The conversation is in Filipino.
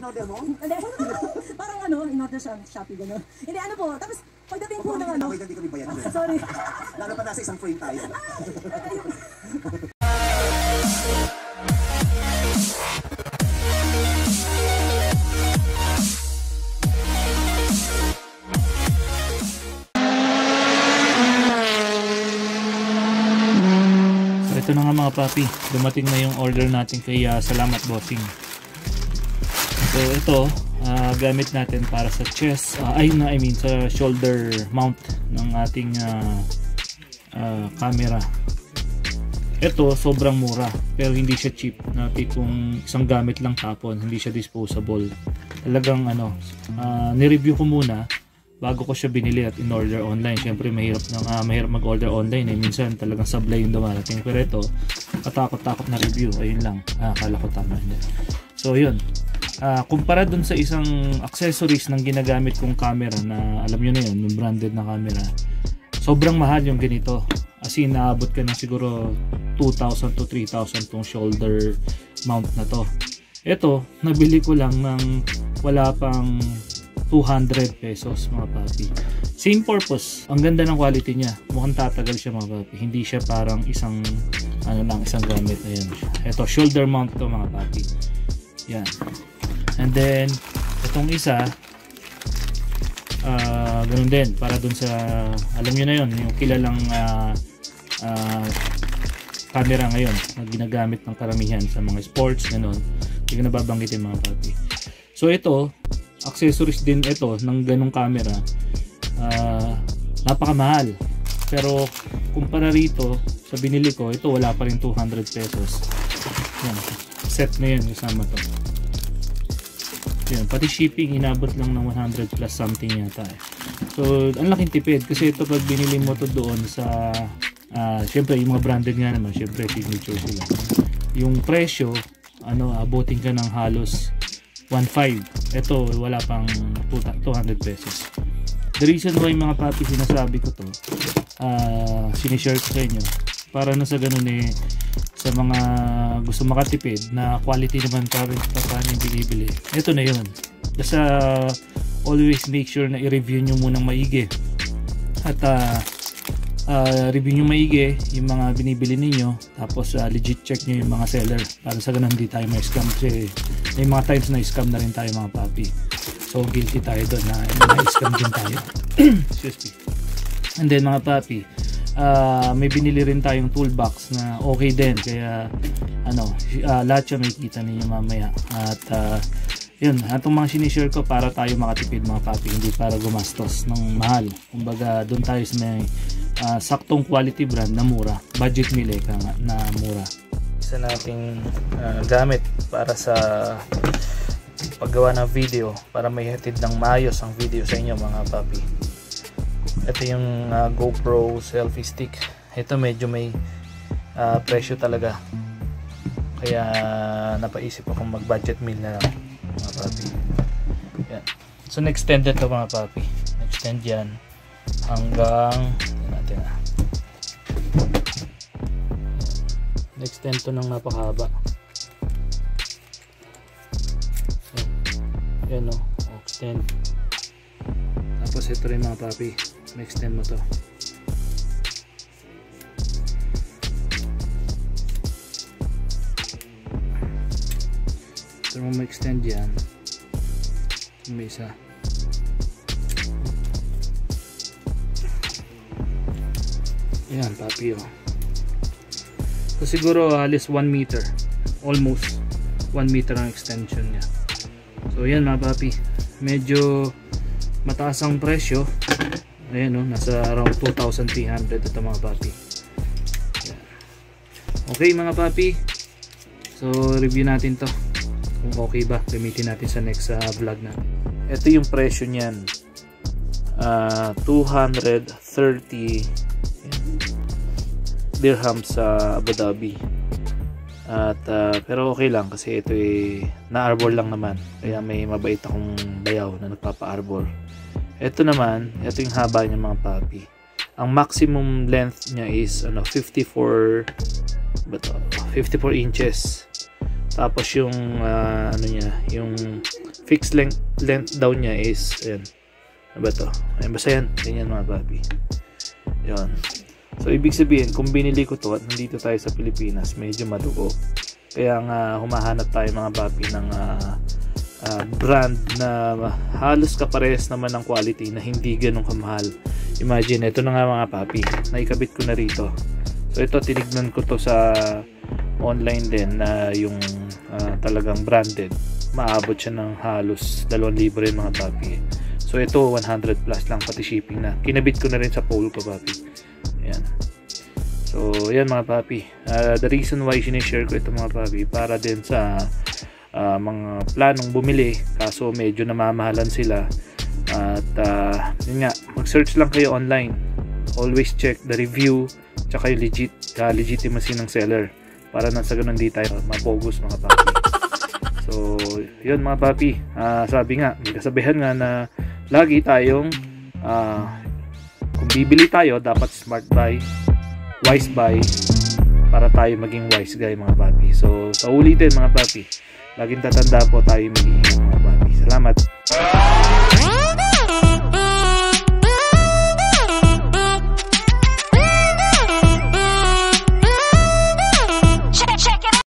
in-order mo? Hindi. Parang ano, in-order sa Shopee, gano'n. Hindi, ano po. Tapos, pagdating po ng ano, Wait, hindi kami bayad. sorry. Lalo pa nasa isang frame tayo. So ito na nga mga papi, dumating na yung order natin kay ah, Salamat Bossing. So ito, ah, gamit natin para sa chest, ah, ay na I mean sa shoulder mount ng ating ah, ah, camera. Ito sobrang mura pero hindi siya cheap na tipong isang gamit lang tapon, hindi siya disposable. Talagang ano, ah, ni-review ko muna bago ko siya binili at in-order online. Siyempre mahirap na ah, mahirap mag-order online eh. Minsan talagang sablay yung dumarating. Pero ito, katakot-takot na review. Ayun lang. Ah, akala ko tama. So yun. Ah, kumpara dun sa isang accessories ng ginagamit kong camera na alam nyo na yun, yung branded na camera. Sobrang mahal yung ganito. As in, naabot ka ng siguro 2,000 to 3,000 tong shoulder mount na to. Ito, nabili ko lang ng wala pang 200 pesos mga papi. Same purpose. Ang ganda ng quality niya. Mukhang tatagal siya mga papi. Hindi siya parang isang ano lang, isang gamit. Ayan. Ito, shoulder mount to mga papi. Yan. And then, itong isa, ah ganun din. Para dun sa, alam nyo na yun, yung kilalang ah, ah, camera ngayon na ginagamit ng karamihan sa mga sports, ganun. Hindi ko nababanggitin mga papi. So ito, accessories din ito ng ganong camera. Ah, napakamahal. Pero kumpara rito sa binili ko, ito wala pa rin 200 pesos. Yan, set na yan kasama to. Yan, pati shipping inabot lang ng 100 plus something yata eh. So, ang laking tipid kasi ito pag binili mo to doon sa ah syempre yung mga branded nga naman, syempre signature sila. Yung presyo, ano, abutin ka ng halos 1.5. Ito, wala pang 200 pesos. The reason why mga papi sinasabi ko to, ah sinishare ko sa inyo, para na sa ganun eh, sa mga gusto makatipid na quality naman pa rin pa paano yung binibili. Ito na yun. Basta always make sure na i-review nyo munang maigi. At ah, ah, review nyo maigi yung mga binibili ninyo tapos ah, legit check nyo yung mga seller para sa ganun hindi tayo may scam kasi may mga times na scam na rin tayo mga papi so guilty tayo doon na na scam din tayo excuse me and then mga papi ah, may binili rin tayong toolbox na okay din kaya ano ah, lahat siya may kita ninyo mamaya at ah, yun, atong mga sinishare ko para tayo makatipid mga papi, hindi para gumastos ng mahal. Kumbaga, doon tayo sa may ah, saktong quality brand na mura. Budget meal eh, nga, na mura. Isa nating ah, gamit para sa paggawa ng video para may hatid ng maayos ang video sa inyo mga papi. Ito yung ah, GoPro selfie stick. Ito medyo may ah, presyo talaga. Kaya napaisip akong mag budget meal na lang mga papi. Yan. So na-extend ito mga papi. Na-extend yan hanggang natin ah. Na-extend to ng napakahaba. Yan, o. Extend. Tapos ito rin mga papi. Na-extend mo to. Ito mo ma-extend yan. May isa. Ayan, papi oh. So siguro halos 1 meter. Almost 1 meter ang extension niya. So yan mga papi. Medyo mataas ang presyo. Ayan oh, nasa around 2,300 ito mga papi. Okay mga papi. So review natin to. Kung okay ba gamitin natin sa next uh, vlog natin ito yung presyo niyan. Uh, 230 dirham sa Abu Dhabi. At uh, pero okay lang kasi ito ay na-arbor lang naman. Kaya may mabait akong bayaw na nagpapa-arbor ito naman ito yung haba niya mga papi ang maximum length niya is ano 54 ba to? 54 inches tapos yung uh, ano niya, yung fixed length, length daw niya is, ayan, ano ba to? Ayan, basta yan, ganyan mga papi. Yun. So, ibig sabihin, kung binili ko to at nandito tayo sa Pilipinas, medyo madugo. Kaya nga, humahanap tayo mga papi ng ah, ah, brand na halos kaparehas naman ng quality na hindi ganun kamahal. Imagine, ito na nga mga papi. Naikabit ko na rito. So, ito, tinignan ko to sa online din na yung ah, talagang branded. Maabot siya ng halos 2,000 rin mga papi. So, ito, 100 plus lang pati shipping na. Kinabit ko na rin sa pole ko, papi. Ayan. So, yan mga papi. Ah, the reason why sinishare ko ito mga papi para din sa ah, mga planong bumili. Kaso medyo namamahalan sila. At ah, yun nga mag-search lang kayo online. Always check the review tsaka yung legit uh, legitimacy ng seller. Para nang sa ganun di tayo mapogos mga papi. So yun mga papi. Ah, sabi nga may kasabihan nga na lagi tayong ah, kung bibili tayo dapat smart buy wise buy para tayo maging wise guy mga papi. So, sa ulitin mga papi, laging tatanda po tayo mag mga papi. Salamat!